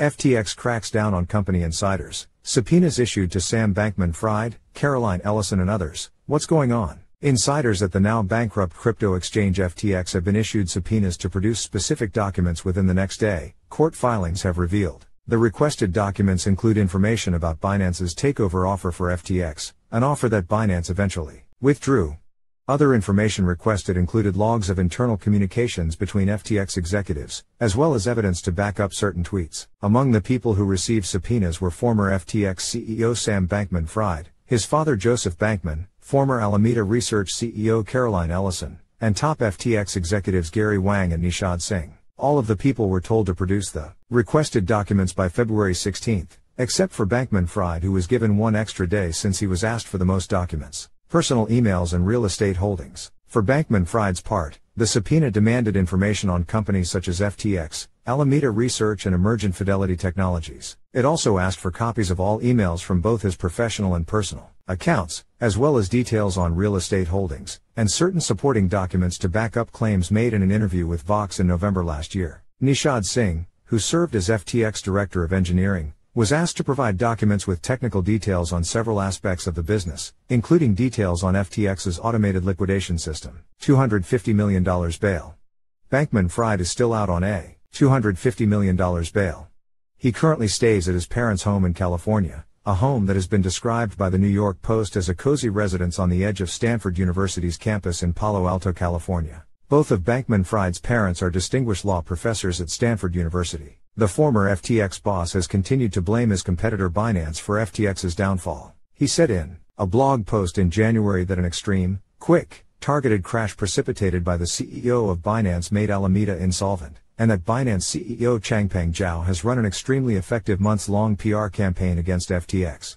FTX cracks down on company insiders. Subpoenas issued to Sam Bankman Fried, Caroline Ellison, and others. What's going on? Insiders at the now bankrupt crypto exchange FTX have been issued subpoenas to produce specific documents within the next day, court filings have revealed. The requested documents include information about Binance's takeover offer for FTX, an offer that Binance eventually withdrew. Other information requested included logs of internal communications between FTX executives, as well as evidence to back up certain tweets. Among the people who received subpoenas were former FTX CEO Sam Bankman Fried, his father Joseph Bankman, former Alameda Research CEO Caroline Ellison, and top FTX executives Gary Wang and Nishad Singh. All of the people were told to produce the requested documents by February 16, except for Bankman Fried who was given one extra day since he was asked for the most documents personal emails and real estate holdings. For Bankman Fried's part, the subpoena demanded information on companies such as FTX, Alameda Research and Emergent Fidelity Technologies. It also asked for copies of all emails from both his professional and personal accounts, as well as details on real estate holdings, and certain supporting documents to back up claims made in an interview with Vox in November last year. Nishad Singh, who served as FTX Director of Engineering, was asked to provide documents with technical details on several aspects of the business, including details on FTX's automated liquidation system. $250 million bail. Bankman Fried is still out on a $250 million bail. He currently stays at his parents' home in California, a home that has been described by the New York Post as a cozy residence on the edge of Stanford University's campus in Palo Alto, California. Both of Bankman Fried's parents are distinguished law professors at Stanford University. The former FTX boss has continued to blame his competitor Binance for FTX's downfall. He said in a blog post in January that an extreme, quick, targeted crash precipitated by the CEO of Binance made Alameda insolvent, and that Binance CEO Changpeng Zhao has run an extremely effective months long PR campaign against FTX.